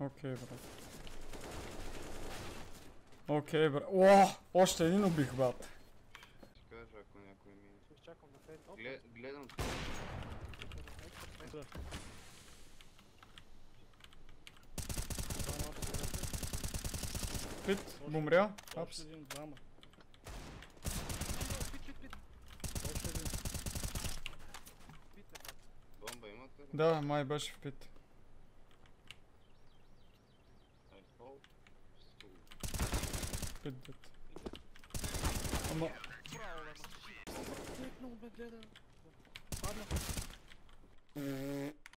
Окей, брат. Окей, брат. О, още един убих, брат. Ще кажа, ако някой ми... Ще изчакам на Глед, гледам Да. Пит, бумря. Още Апс. един, двама. Още един. Бомба имате ли? Да, май беше в пит. could, but I'm not. Uh,